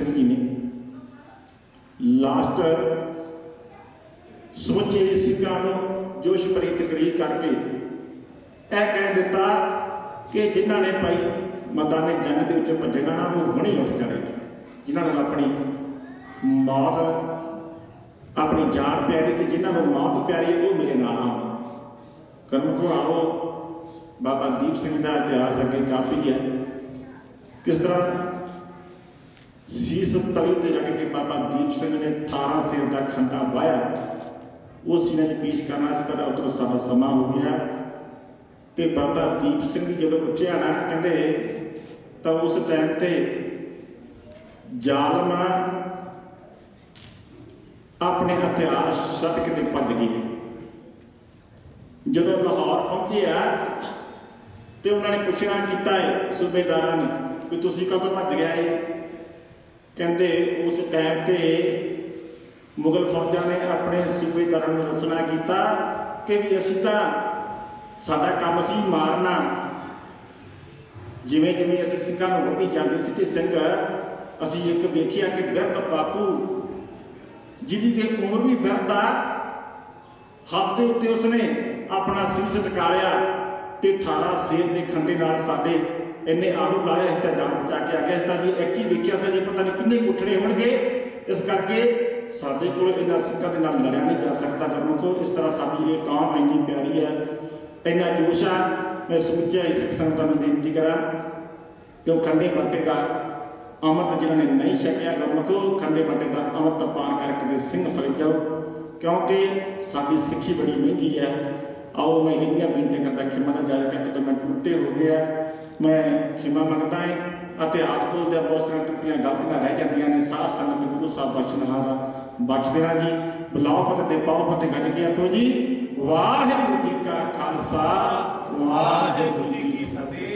ਸਿੰਘ ਜੀ ਨੇ ਲਾਸਟ ਸਮੁੱਚੇ ਸਿੰਘਾਂ ਨੂੰ ਜੋਸ਼ ਭਰੀ ਤਕਰੀਰ ਕਰਕੇ ਇਹ ਕਹਿ ਦਿੱਤਾ ਕਿ ਜਿਨ੍ਹਾਂ ਨੇ ਭਾਈ ਮੈਦਾਨੇ ਜੰਗ ਦੇ ਵਿੱਚ ਭੱਜਣਾ ਨਾ ਉਹ ਹੁਣੇ ਉੱਠ ਜਾਣੇ ਸੀ ਜਿਨ੍ਹਾਂ ਨੂੰ ਆਪਣੀ ਮੌਤ ਆਪਣੀ ਜਾਨ ਪਿਆਰੀ ਤੇ ਜਿਨ੍ਹਾਂ ਨੂੰ ਮੌਤ ਪਿਆਰੀ ਹੈ, ਉਹ ਮੇਰੇ ਨਾਲ ਆਉਣ। ਕਰਮ ਕੋ ਆਓ। ਬਾਬਾ ਦੀਪ ਸਿੰਘ ਦਾ ਇਤਿਹਾਸ ਅੱਗੇ ਕਾਫੀ ਹੈ। ਕਿਸ ਤਰ੍ਹਾਂ ਸੀਸ ਤਲੀ ਤੇ ਰੱਖ ਕੇ ਬਾਬਾ ਦੀਪ ਸਿੰਘ ਨੇ 18 ਸੇਰ ਦਾ ਖੰਡਾ ਵਾਇਆ ਉਹ ਸੀਨੇ 'ਚ ਪੇਸ਼ ਕਰਨਾ ਸੀ, ਪਰ ਉਤਰ ਸਾਡਾ ਸਮਾਂ ਹੋ ਗਿਆ। ਤੇ ਬਾਬਾ ਦੀਪ ਸਿੰਘ ਜਦੋਂ ਉੱਠਿਆ ਨਾ, ਕਹਿੰਦੇ, ਤਾਂ ਉਸ ਟਾਈਮ ਤੇ ਜ਼ਾਲਮ ਆਪਣੇ ਹਥਿਆਰ ਛੱਡ ਕੇ ਤੇ ਭੱਜ ਗਏ ਜਦੋਂ ਲਾਹੌਰ ਪਹੁੰਚਿਆ, ਤੇ ਉਹਨਾਂ ਨੇ ਪੁੱਛਣਾ, ਕੀਤਾ ਹੈ ਸੂਬੇਦਾਰਾਂ ਨੇ, ਵੀ ਤੁਸੀਂ ਕਦੋਂ ਭੱਜ ਗਏ ਏ? ਕਹਿੰਦੇ ਉਸ ਟਾਈਮ ਤੇ ਮੁਗਲ ਫੌਜਾਂ ਨੇ ਆਪਣੇ ਸੂਬੇਦਾਰਾਂ ਨੂੰ ਦੱਸਣਾ ਕੀਤਾ ਕਿ ਵੀ ਅਸੀਂ ਤਾਂ ਸਾਡਾ ਕੰਮ ਸੀ ਮਾਰਨਾ। ਜਿਵੇਂ ਜਿਵੇਂ ਅਸੀਂ ਸਿੰਘਾਂ ਨੂੰ ਵੱਢੀ ਜਾਂਦੇ ਸੀ ਤੇ ਸਿੰਘ, ਅਸੀਂ ਇੱਕ ਵੇਖਿਆ ਕਿ ਬਿਰਧ ਬਾਪੂ, ਜਿਹਦੀ ਕਿ ਉਮਰ ਵੀ ਬਿਰਧ ਆ, ਹੱਥ ਦੇ ਉੱਤੇ ਉਸਨੇ ਆਪਣਾ ਸੀਸ ਟਿਕਾਇਆ ਤੇ 18 ਸੇਰ ਦੇ ਖੰਡੇ ਨਾਲ ਸਾਡੇ ਇੰਨੇ ਆਹੂ ਲਾਇਆ ਇਸ ਤਾਂ ਜਾਨ ਬਚਾ ਕੇ ਆ ਗਿਆ ਤਾਂ ਜੀ ਇੱਕ ਹੀ ਵੇਖਿਆ ਸੀ ਜੀ ਪਤਾ ਨਹੀਂ ਕਿੰਨੇ ਕੁੱਟਣੇ ਹੋਣਗੇ। ਇਸ ਕਰਕੇ ਸਾਡੇ ਕੋਲ ਇਹਨਾਂ ਸਿੱਕਾਂ ਦੇ ਨਾਲ ਲੜਿਆ ਨਹੀਂ ਜਾ ਸਕਦਾ ਕਰਮ ਕੋ ਇਸ ਤਰ੍ਹਾਂ ਸਾਡੀ ਇਹ ਕੌਮ ਇੰਨੀ ਪਿਆਰੀ ਹੈ। ਇੰਨਾ ਜੋਸ਼ ਆ। ਮੈਂ ਸਮੁੱਚਿਆ ਹੀ ਸੰਗਤਾਂ ਨੂੰ ਬੇਨਤੀ ਕਰਾਂ ਕਿ ਉਹ ਖੰਡੇ ਬੱਟੇ ਦਾ ਅੰਮ੍ਰਿਤ ਜਿਹਨਾਂ ਨੇ ਨਹੀਂ ਛਕਿਆ ਗੁਰਮਖੋ, ਖੰਡੇ ਬੱਟੇ ਦਾ ਅੰਮ੍ਰਿਤ ਪਾਨ ਕਰਕੇ ਦੇ ਸਿੰਘ ਸਜ ਜਾਓ। ਕਿਉਂਕਿ ਸਾਡੀ ਸਿੱਖੀ ਬੜੀ ਮਹਿੰਗੀ ਹੈ। ਆਓ ਮੈਂ ਇੰਨੀਆਂ ਬੇਨਤੀ ਕਰਦਾ ਖਿਮਾ ਨਾ ਜਾਇਆ ਕਿ ਤੇ ਮੈਂ ਟੁੱਟੇ ਹੋ ਗਿਆ। ਮੈਂ ਖਿਮਾ ਮੰਗਦਾ ਹਾਂ ਅਤੇ ਆਜ ਬੋਲਦੇ ਆ ਬਹੁਤ ਸਾਰੀਆਂ ਟੁੱਟੀਆਂ ਗਲਤੀਆਂ ਰਹਿ ਜਾਂਦੀਆਂ ਨੇ। ਸਾਧ ਸੰਗਤ ਗੁਰੂ ਸਾਹਿਬ ਬਖਸ਼ਣਹਾਰਾ ਬਖਸ਼ਦੇ ਦੇਣਾ ਜੀ। ਬੁਲਾਓ ਫਤਿਹ ਤੇ ਪਾਓ ਫਤਿਹ ਗੱਜ ਕੇ ਆਖੋ ਜੀ, ਵਾਹਿਗੁਰੂ ਜੀ ਕਾ ਖਾਲਸਾ, ਵਾਹਿਗੁਰੂ ਜੀ ਕੀ ਫਤਿਹ।